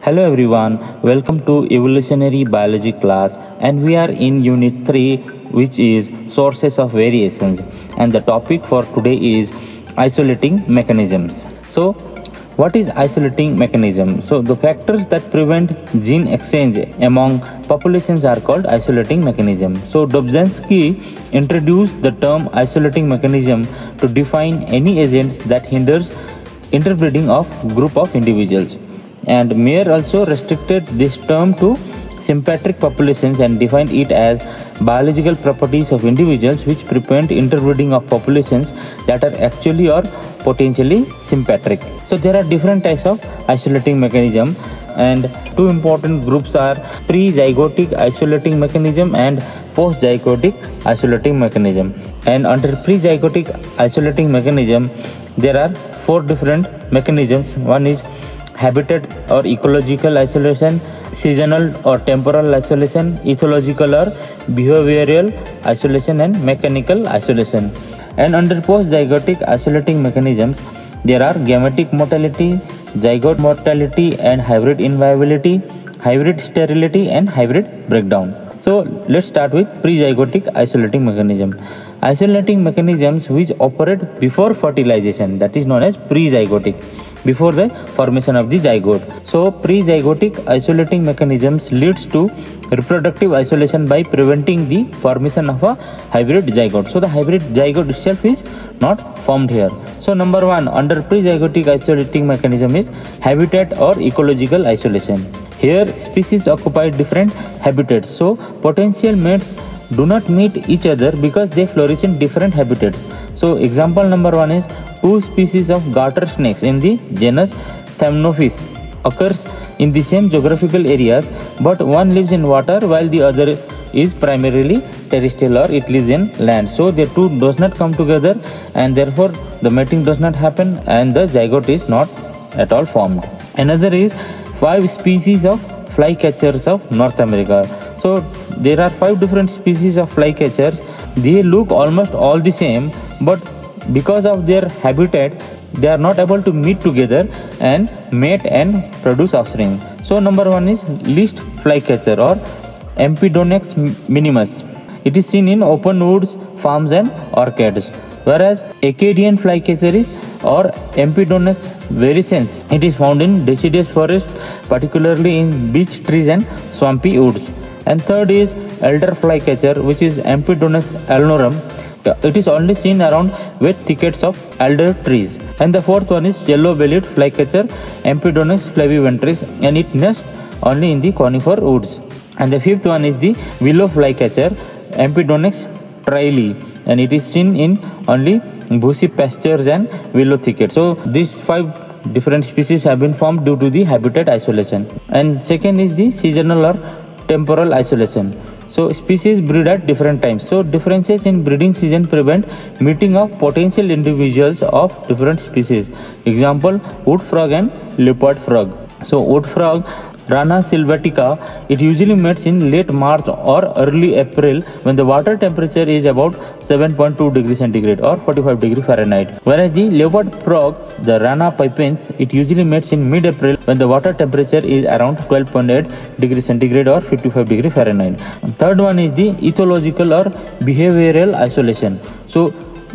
Hello everyone, welcome to evolutionary biology class and we are in unit 3 which is sources of variations and the topic for today is isolating mechanisms. So what is isolating mechanism? So the factors that prevent gene exchange among populations are called isolating mechanism. So Dobzhansky introduced the term isolating mechanism to define any agents that hinders interbreeding of group of individuals and Mayr also restricted this term to sympatric populations and defined it as biological properties of individuals which prevent interbreeding of populations that are actually or potentially sympatric. So there are different types of isolating mechanism and two important groups are pre-zygotic isolating mechanism and post-zygotic isolating mechanism. And under pre-zygotic isolating mechanism there are four different mechanisms. One is habitat or ecological isolation, seasonal or temporal isolation, ethological or behavioral isolation, and mechanical isolation. And under post-zygotic isolating mechanisms, there are gametic mortality, zygote mortality, and hybrid inviability, hybrid sterility, and hybrid breakdown. So let's start with pre-zygotic isolating mechanism. Isolating mechanisms which operate before fertilization that is known as pre-zygotic before the formation of the zygote. So pre-zygotic isolating mechanisms leads to reproductive isolation by preventing the formation of a hybrid zygote. So the hybrid zygote itself is not formed here. So number one under pre-zygotic isolating mechanism is habitat or ecological isolation. Here species occupy different habitats. So potential mates do not meet each other because they flourish in different habitats. So example number one is two species of garter snakes in the genus Thamnophis occurs in the same geographical areas but one lives in water while the other is primarily terrestrial or it lives in land. So the two does not come together and therefore the mating does not happen and the zygote is not at all formed. Another is five species of flycatchers of north america. So there are five different species of flycatchers. They look almost all the same but because of their habitat they are not able to meet together and mate and produce offspring. So number one is least flycatcher or Empidonax minimus. It is seen in open woods farms and orchards. Whereas acadian flycatcher is or Empidonax virescens it is found in deciduous forest particularly in beech trees and swampy woods. And third is alder flycatcher which is Empidonax alnorum it is only seen around wet thickets of alder trees. And the fourth one is yellow-bellied flycatcher Empidonax flaviventris and it nests only in the conifer woods. And the fifth one is the willow flycatcher Empidonax trilli and it is seen in only bushy pastures and willow thickets. So these five different species have been formed due to the habitat isolation. And second is the seasonal or temporal isolation. So species breed at different times. So differences in breeding season prevent meeting of potential individuals of different species. Example wood frog and leopard frog. So wood frog Rana sylvatica, it usually mates in late March or early April when the water temperature is about 7.2 degrees centigrade or 45 degree Fahrenheit. Whereas the leopard frog, the Rana pipiens, it usually mates in mid-April when the water temperature is around 12.8 degrees centigrade or 55 degree Fahrenheit. Third one is the ethological or behavioral isolation. So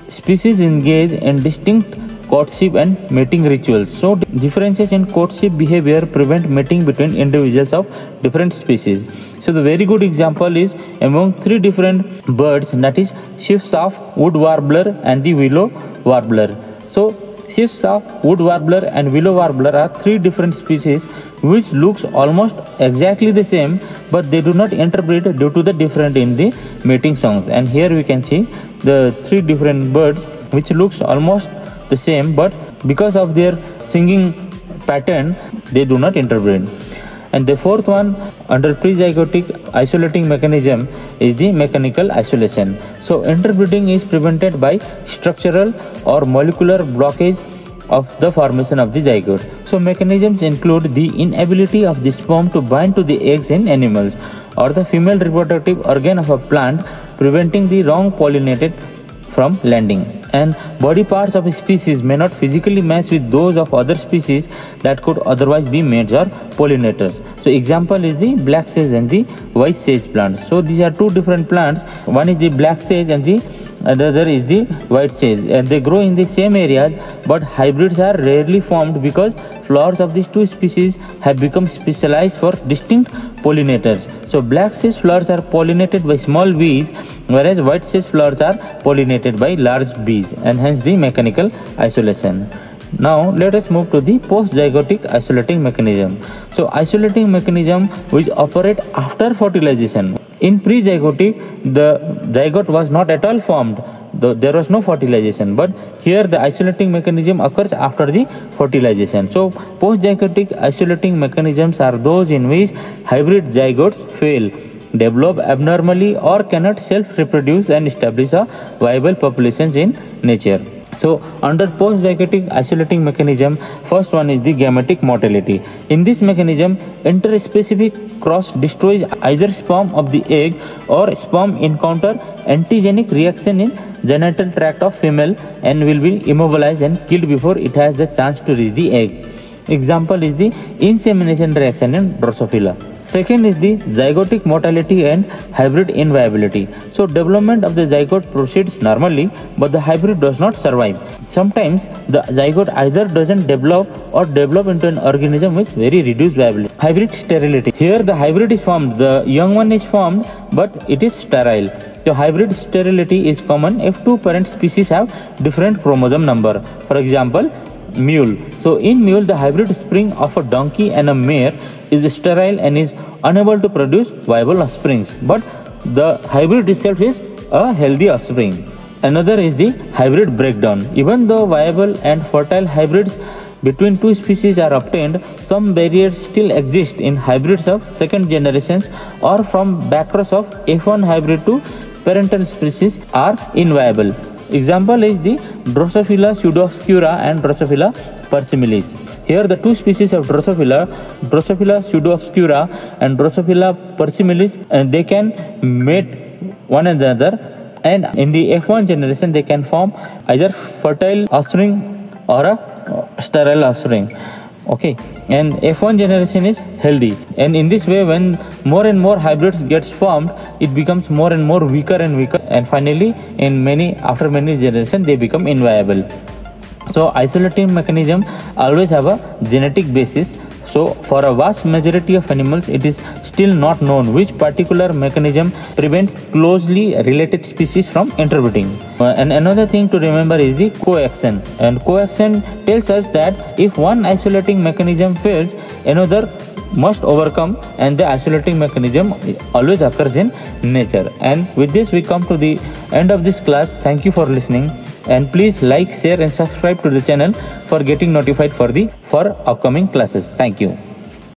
species engage in distinct courtship and mating rituals. So differences in courtship behavior prevent mating between individuals of different species. So the very good example is among three different birds that is chiffchaff wood warbler and the willow warbler. So chiffchaff wood warbler and willow warbler are three different species which looks almost exactly the same but they do not interbreed due to the difference in the mating songs and here we can see the three different birds which looks almost the same but because of their singing pattern they do not interbreed and the fourth one under pre-zygotic isolating mechanism is the mechanical isolation. So interbreeding is prevented by structural or molecular blockage of the formation of the zygote. So mechanisms include the inability of the sperm to bind to the eggs in animals or the female reproductive organ of a plant preventing the wrong pollinated from landing and body parts of species may not physically match with those of other species that could otherwise be mates or pollinators. So example is the black sage and the white sage plants. So these are two different plants. One is the black sage and the other is the white sage and they grow in the same areas but hybrids are rarely formed because flowers of these two species have become specialized for distinct pollinators. So black sage flowers are pollinated by small bees whereas white sage flowers are pollinated by large bees and hence the mechanical isolation. Now let us move to the post-zygotic isolating mechanism. So isolating mechanism which operate after fertilization. In pre-zygotic, the zygote was not at all formed. There was no fertilization, but here the isolating mechanism occurs after the fertilization. So post-zygotic isolating mechanisms are those in which hybrid zygotes fail develop abnormally or cannot self-reproduce and establish a viable populations in nature. So under post-zygotic isolating mechanism, first one is the gametic mortality. In this mechanism, interspecific cross destroys either sperm of the egg or sperm encounter antigenic reaction in genital tract of female and will be immobilized and killed before it has the chance to reach the egg. Example is the insemination reaction in Drosophila. Second is the zygotic mortality and hybrid inviability. So development of the zygote proceeds normally but the hybrid does not survive. Sometimes the zygote either doesn't develop or develop into an organism with very reduced viability. Hybrid sterility. Here the hybrid is formed, the young one is formed but it is sterile. The hybrid sterility is common if two parent species have different chromosome number. For example, mule. So in mule, the hybrid spring of a donkey and a mare is sterile and is unable to produce viable offsprings. But the hybrid itself is a healthy offspring. Another is the hybrid breakdown. Even though viable and fertile hybrids between two species are obtained, some barriers still exist in hybrids of second generations or from backcross of F1 hybrid to parental species are inviable. Example is the Drosophila pseudoobscura and Drosophila persimilis. Here the two species of Drosophila, Drosophila pseudoobscura and Drosophila persimilis, and uh, they can mate one another and in the F1 generation they can form either fertile offspring or a sterile offspring okay. And f1 generation is healthy. And in this way when more and more hybrids gets formed it becomes more and more weaker and weaker. And finally in many after many generations they become inviable. So isolating mechanism always have a genetic basis. So for a vast majority of animals it is still not known which particular mechanism prevent closely related species from interbreeding. Uh, and another thing to remember is the coaxin. And coaxin tells us that if one isolating mechanism fails, another must overcome and the isolating mechanism always occurs in nature. And with this we come to the end of this class. Thank you for listening and please like share and subscribe to the channel for getting notified for the for upcoming classes thank you